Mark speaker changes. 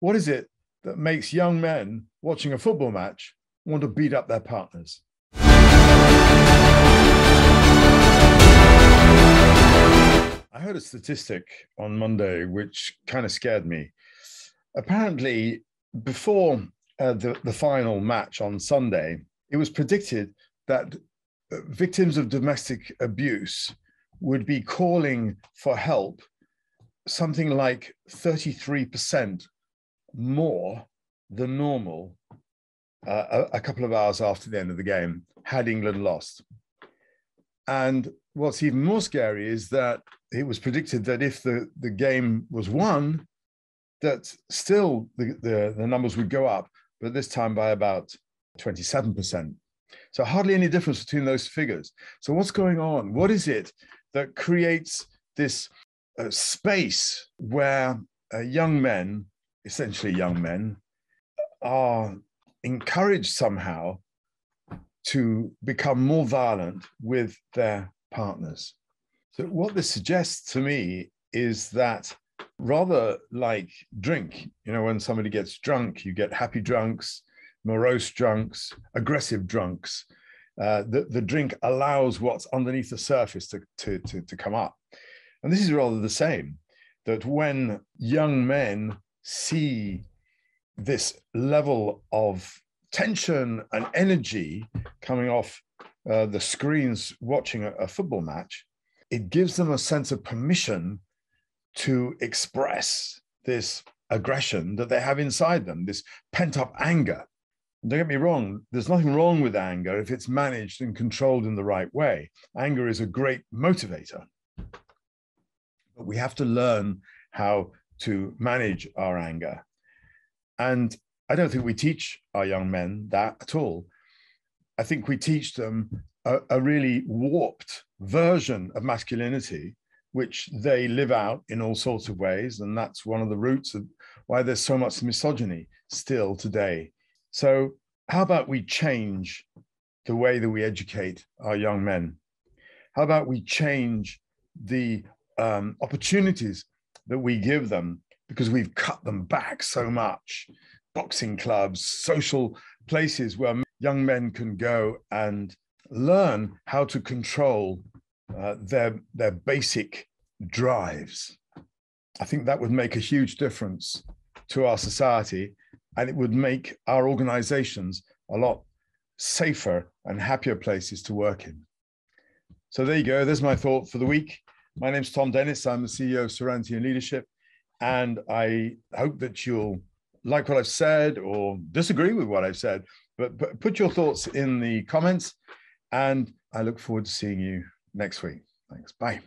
Speaker 1: What is it that makes young men watching a football match want to beat up their partners? I heard a statistic on Monday which kind of scared me. Apparently, before uh, the, the final match on Sunday, it was predicted that uh, victims of domestic abuse would be calling for help something like 33% more than normal uh, a, a, couple of hours after the end of the game had England lost. And what's even more scary is that it was predicted that if the, the game was won, that still the, the, the numbers would go up, but this time by about 27%. So hardly any difference between those figures. So what's going on? What is it that creates this uh, space where uh, young men, essentially young men, are encouraged somehow to become more violent with their partners. So, what this suggests to me is that rather like drink, you know, when somebody gets drunk, you get happy drunks, morose drunks, aggressive drunks. Uh, the, the drink allows what's underneath the surface to, to, to, to come up. And this is rather the same that when young men see this level of tension and energy coming off uh, the screens watching a, a football match, it gives them a sense of permission to express this aggression that they have inside them, this pent up anger. Don't get me wrong, there's nothing wrong with anger if it's managed and controlled in the right way. Anger is a great motivator. But we have to learn how to manage our anger. And I don't think we teach our young men that at all. I think we teach them a, a really warped version of masculinity, which they live out in all sorts of ways. And that's one of the roots of why there's so much misogyny still today. So, how about we change the way that we educate our young men? How about we change the um, opportunities that we give them because we've cut them back so much? Boxing clubs, social places where young men can go and learn how to control uh, their, their basic drives. I think that would make a huge difference to our society and it would make our organizations a lot safer and happier places to work in. So there you go. There's my thought for the week. My name's Thom Dennis. I'm the CEO of Serenity in Leadership. And I hope that you'll like what I've said or disagree with what I've said, but put your thoughts in the comments. And I look forward to seeing you next week. Thanks. Bye.